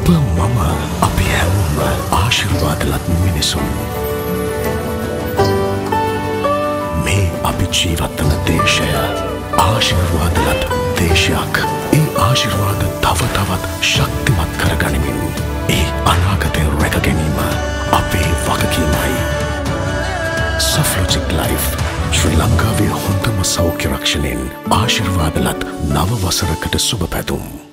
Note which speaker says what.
Speaker 1: ඔබ මම අපි හැවුම ආශිර්වාදලත් මිනිසුන්. මේ අපි ජීවත්වන දේශය ආශිර්වාදලත් දේශයක් ඒ ආශිර්වාද තව තවත් ශක්තිමත් කරගනිමින් ඒ අනාගතය රැකගැනීම අපේ වගකීමයි. සෆලොජික් ලයිෆ් ශ්‍රී ලංකාවේ හොඳම සෞඛ්‍ය රක්ෂණයෙන් ආශිර්වාදලත් නව වසරකට සුභ පැතුම්.